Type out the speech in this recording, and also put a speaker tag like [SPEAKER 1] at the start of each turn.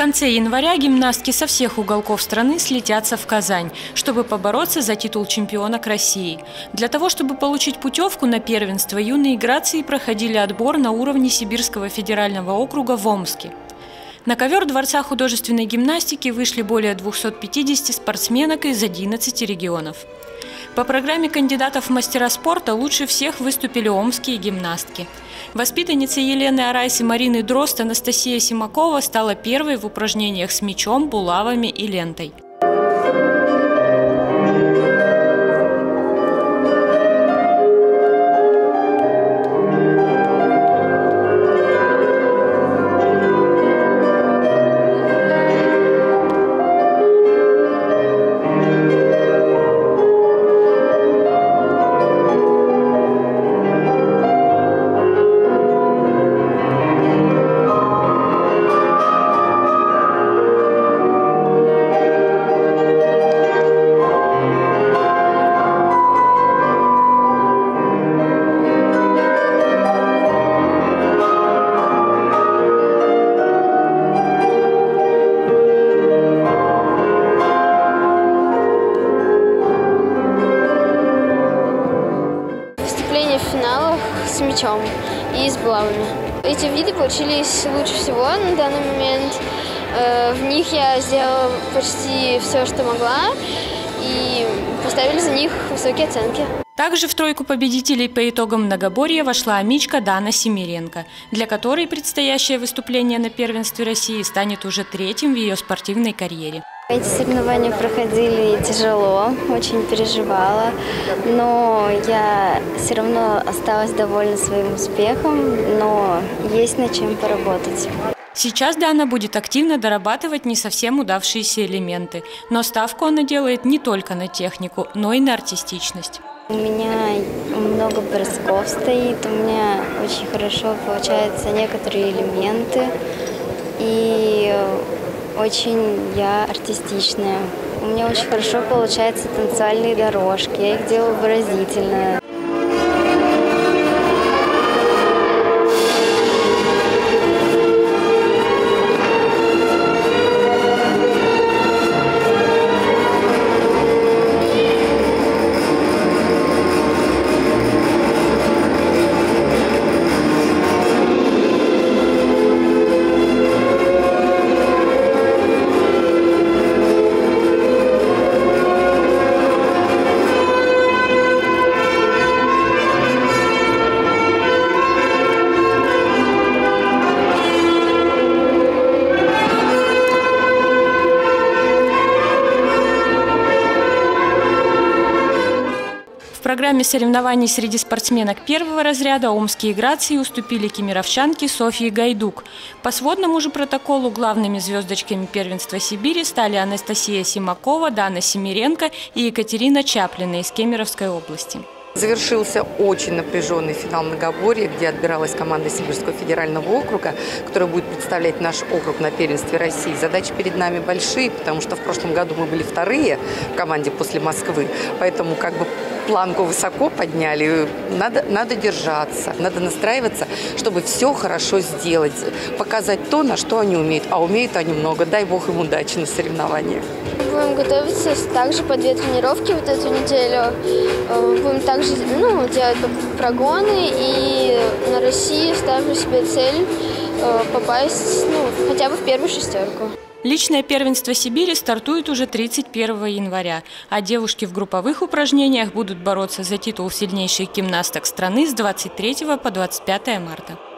[SPEAKER 1] конце января гимнастки со всех уголков страны слетятся в Казань, чтобы побороться за титул чемпионок России. Для того, чтобы получить путевку на первенство, юные Грации проходили отбор на уровне Сибирского федерального округа в Омске. На ковер Дворца художественной гимнастики вышли более 250 спортсменок из 11 регионов. По программе кандидатов в мастера спорта лучше всех выступили омские гимнастки. Воспитанница Елены Арайс и Марины Дрозд Анастасия Симакова стала первой в упражнениях с мячом, булавами и лентой.
[SPEAKER 2] С мячом и с булавами. Эти виды получились лучше всего на данный момент. Э, в них я сделала почти все, что могла, и поставили за них высокие оценки.
[SPEAKER 1] Также в тройку победителей по итогам многоборья вошла амичка Дана Семиренко, для которой предстоящее выступление на первенстве России станет уже третьим в ее спортивной карьере.
[SPEAKER 3] Эти соревнования проходили тяжело, очень переживала, но я все равно осталась довольна своим успехом, но есть над чем поработать.
[SPEAKER 1] Сейчас Дана будет активно дорабатывать не совсем удавшиеся элементы, но ставку она делает не только на технику, но и на артистичность.
[SPEAKER 3] У меня много бросков стоит, у меня очень хорошо получаются некоторые элементы, и очень я артистичная. У меня очень хорошо получаются танцевальные дорожки, я их делаю выразительно.
[SPEAKER 1] Программе соревнований среди спортсменок первого разряда омские грации уступили кемеровчанке Софье Гайдук. По сводному же протоколу главными звездочками первенства Сибири стали Анастасия Симакова, Дана Семиренко и Екатерина Чаплина из Кемеровской области.
[SPEAKER 4] Завершился очень напряженный финал многоборья, где отбиралась команда Сибирского федерального округа, которая будет представлять наш округ на первенстве России. Задачи перед нами большие, потому что в прошлом году мы были вторые в команде после Москвы. Поэтому как бы планку высоко подняли. Надо, надо держаться, надо настраиваться, чтобы все хорошо сделать, показать то, на что они умеют. А умеют они много. Дай бог им удачи на соревнованиях.
[SPEAKER 2] Будем готовиться также по две тренировки вот эту неделю. Э, будем также ну, делать прогоны и на России ставлю себе цель э, попасть ну, хотя бы в первую шестерку.
[SPEAKER 1] Личное первенство Сибири стартует уже 31 января, а девушки в групповых упражнениях будут бороться за титул сильнейших гимнасток страны с 23 по 25 марта.